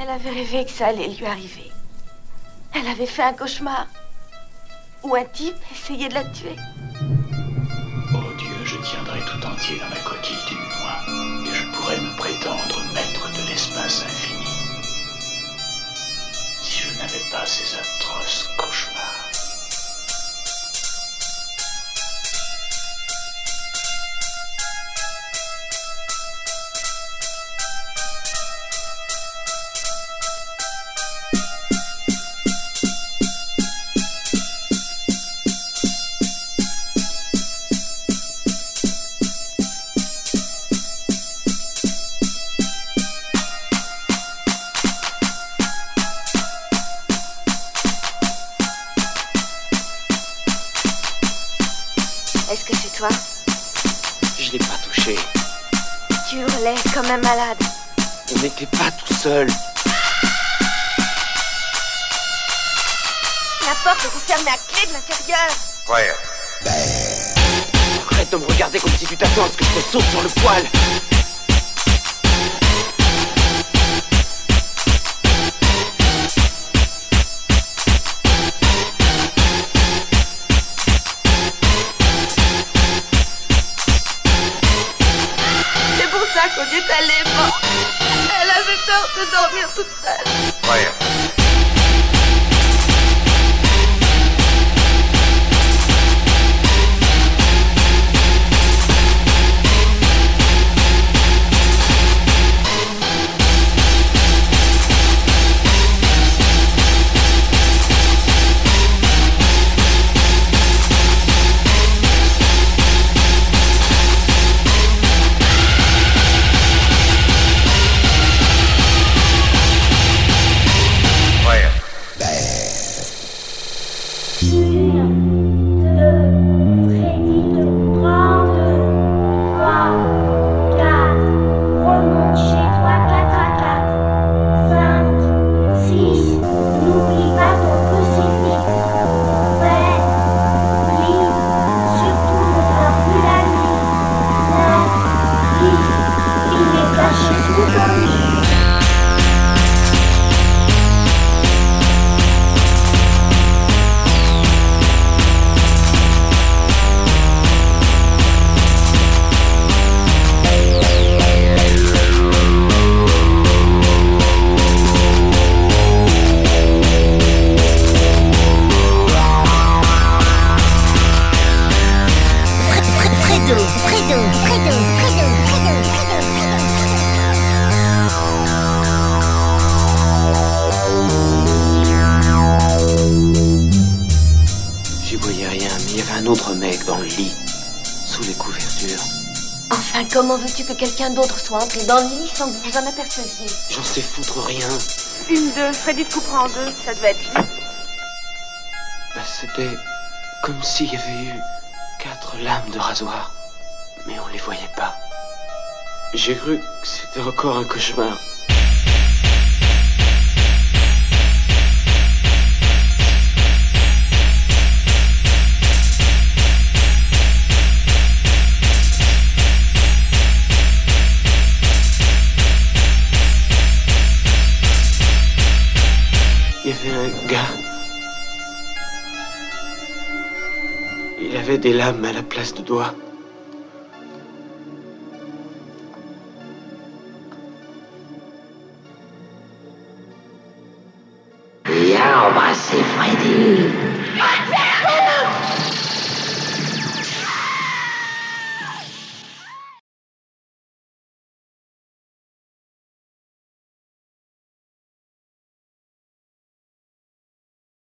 Elle avait rêvé que ça allait lui arriver. Elle avait fait un cauchemar. Où un type essayait de la tuer. Oh Dieu, je tiendrai tout entier dans la coquille d'une noix, et je pourrais me prétendre maître de l'espace infini. Si je n'avais pas ces atroces cauchemars. Toi Je l'ai pas touché. Tu hurlais comme un malade. On n'était pas tout seul. La porte est refermée à clé de l'intérieur. Ouais. Arrête de me regarder comme si tu t'attends à ce que je te saute sur le poil. D'aller mort, elle avait peur de dormir toute seule. Ouais. J'y voyais rien, mais il y avait un autre mec dans le lit, sous les couvertures. Enfin, comment veux-tu que quelqu'un d'autre soit entré dans le lit sans que vous en aperceviez J'en sais foutre rien. Une de Freddy te coupera en deux, ça devait être lui. Bah, C'était comme s'il y avait eu quatre lames de rasoir, mais on les voyait pas. J'ai cru que c'était encore un cauchemar. Il y avait un gars. Il avait des lames à la place de doigts. Viens embrasser Freddy.